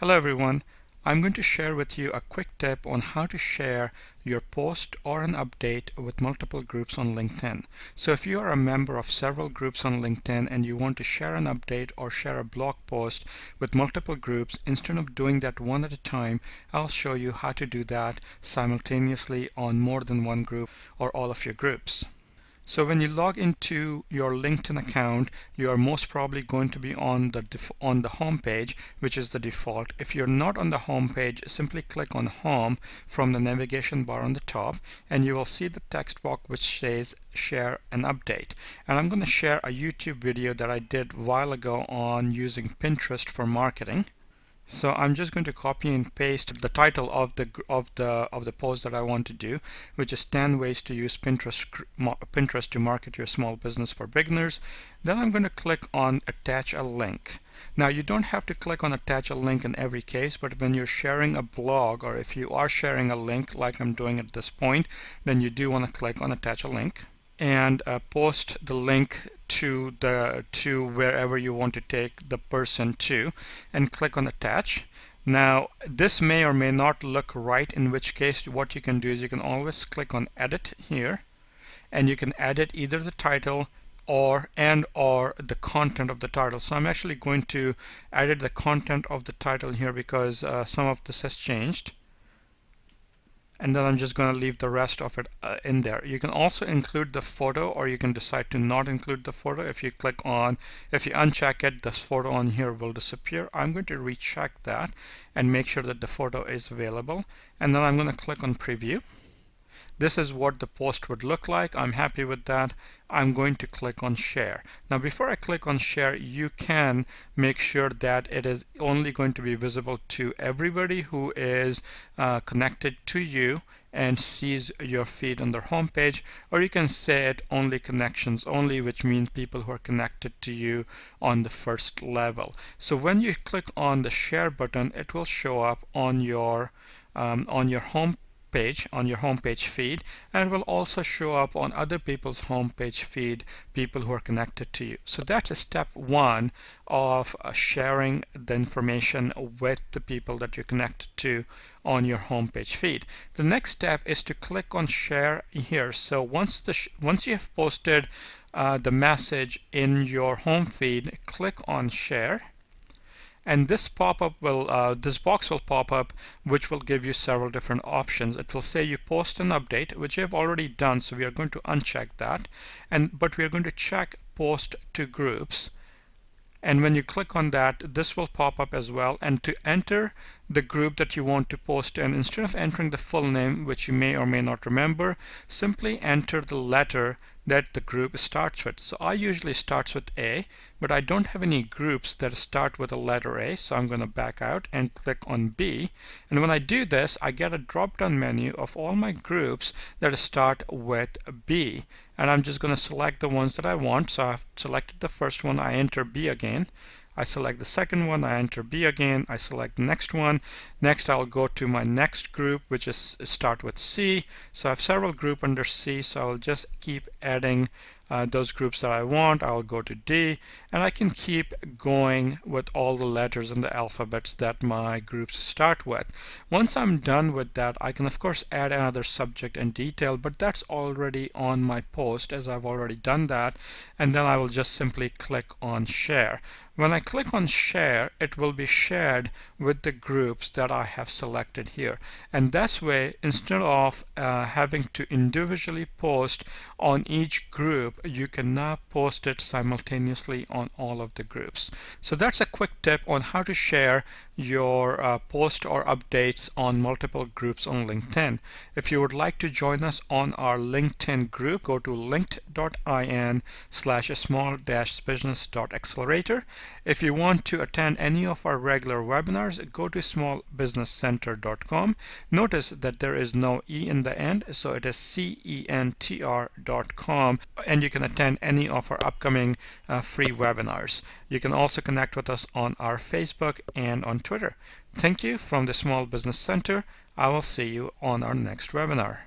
Hello everyone. I'm going to share with you a quick tip on how to share your post or an update with multiple groups on LinkedIn. So if you are a member of several groups on LinkedIn and you want to share an update or share a blog post with multiple groups, instead of doing that one at a time, I'll show you how to do that simultaneously on more than one group or all of your groups. So when you log into your LinkedIn account, you are most probably going to be on the on the home page, which is the default. If you're not on the home page, simply click on home from the navigation bar on the top and you will see the text box which says share an update. And I'm going to share a YouTube video that I did a while ago on using Pinterest for marketing. So I'm just going to copy and paste the title of the of the of the post that I want to do, which is 10 ways to use Pinterest Pinterest to market your small business for beginners. Then I'm going to click on attach a link. Now you don't have to click on attach a link in every case, but when you're sharing a blog or if you are sharing a link like I'm doing at this point, then you do want to click on attach a link and uh, post the link to the to wherever you want to take the person to and click on attach. Now this may or may not look right in which case what you can do is you can always click on edit here and you can edit either the title or and or the content of the title. So I'm actually going to edit the content of the title here because uh, some of this has changed and then I'm just going to leave the rest of it uh, in there. You can also include the photo or you can decide to not include the photo. If you click on, if you uncheck it, this photo on here will disappear. I'm going to recheck that and make sure that the photo is available. And then I'm going to click on preview. This is what the post would look like. I'm happy with that. I'm going to click on share. Now before I click on share, you can make sure that it is only going to be visible to everybody who is uh, connected to you and sees your feed on their homepage or you can set only connections only which means people who are connected to you on the first level so when you click on the share button it will show up on your um, on your home page on your homepage feed and will also show up on other people's homepage feed people who are connected to you. So that's step one of uh, sharing the information with the people that you're connected to on your homepage feed. The next step is to click on share here. So once the once you have posted uh, the message in your home feed click on share and this pop-up will uh, this box will pop up which will give you several different options. It will say you post an update which you have already done so we are going to uncheck that. And but we are going to check post to groups. And when you click on that this will pop up as well. And to enter the group that you want to post in instead of entering the full name which you may or may not remember simply enter the letter that the group starts with. So I usually starts with A, but I don't have any groups that start with a letter A, so I'm going to back out and click on B. And when I do this, I get a drop-down menu of all my groups that start with B. And I'm just going to select the ones that I want. So I've selected the first one, I enter B again. I select the second one, I enter B again, I select the next one. Next I'll go to my next group which is start with C. So I have several group under C so I'll just keep adding uh, those groups that I want. I'll go to D and I can keep going with all the letters and the alphabets that my groups start with. Once I'm done with that, I can of course add another subject and detail, but that's already on my post as I've already done that. And then I will just simply click on share. When I click on share, it will be shared with the groups that I have selected here. And this way, instead of uh, having to individually post on each group, you can now post it simultaneously on all of the groups. So that's a quick tip on how to share your uh, post or updates on multiple groups on LinkedIn. If you would like to join us on our LinkedIn group, go to linked.in slash small dash business dot accelerator. If you want to attend any of our regular webinars, go to smallbusinesscentr.com. Notice that there is no E in the end, so it is C-E-N-T-R.com, and you can attend any of our upcoming uh, free webinars. You can also connect with us on our Facebook and on Twitter. Thank you from the Small Business Centr. I will see you on our next webinar.